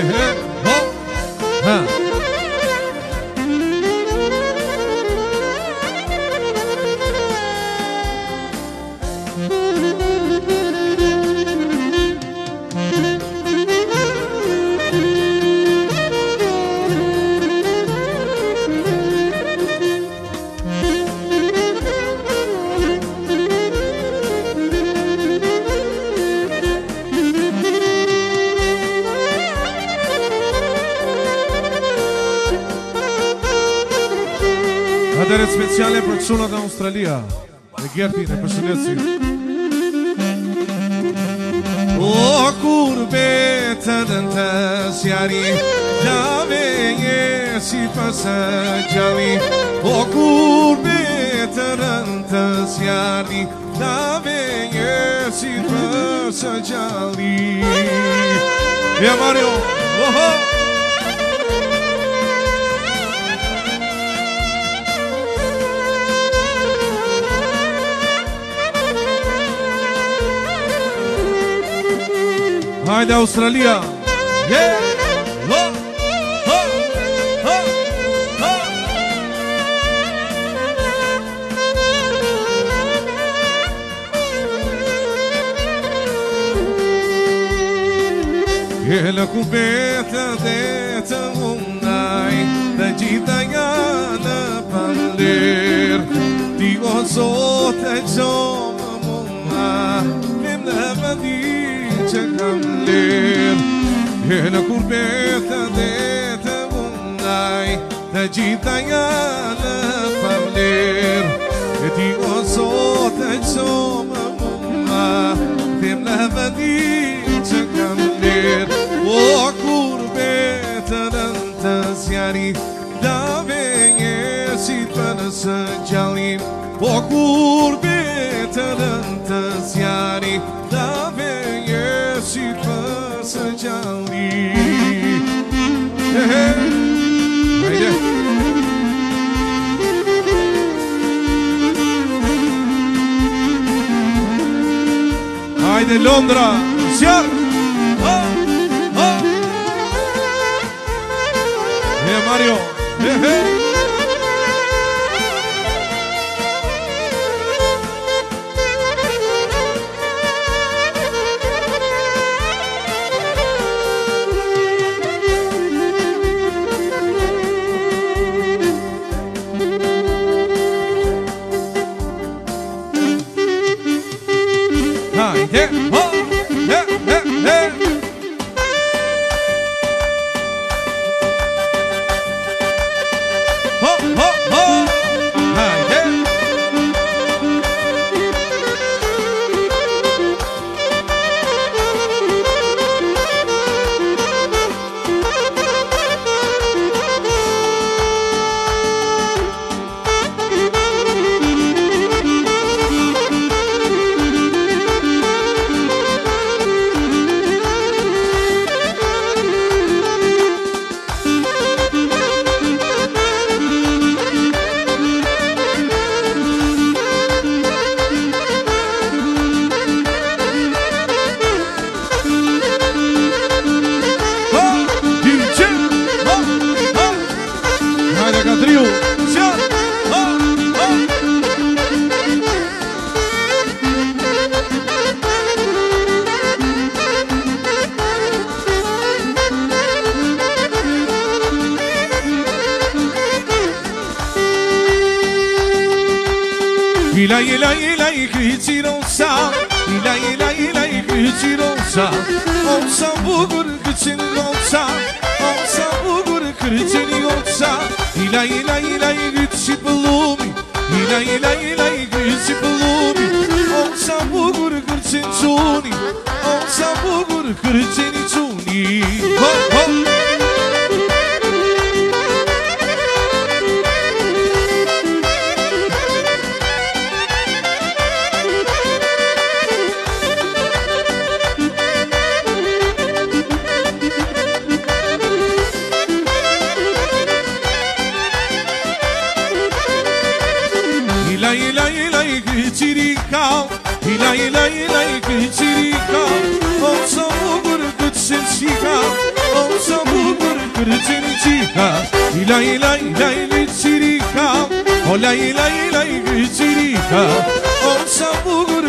hey, hey. Speciale për kësunat në Australia. E Gerti në përshëndetësi O kur betën të sjari Gjave një si pasë gjali O kur betën të sjari Gjave një si pasë gjali Ja Mario oh, oh. Hajde Australia yeah. ho, ho, ho, ho. Jela ku betë dhe të mundaj Dhe gjitha janë pandir Ti o zot e gjomë munda Vim në vëndi që kam lir Jela ku betë dhe të mundaj Dhe gjitha janë pandir E ti o zot e gjomë munda Vim në vëndi që si passa gialli eh, eh. Haydi Londra Siyar oh, oh. Hey Mario hey, hey. Haydi, ho, gücün olsa İlay ilay ilay gücün olsa Olsa bu bugur gücün olsa Olsa bu bugur gücün olsa İlay ilay ilay gücü bulumi İlay ilay ilay gücü bulumi Olsa bu bugur gücün çuni Olsa bugur gücün çuni Hop hop lay lay kichirika Om oh, samu gur kutsin chika Om oh, samu gur kutsin chika Lay lay lay kichirika Oh lay lay lay kichirika Om samu gur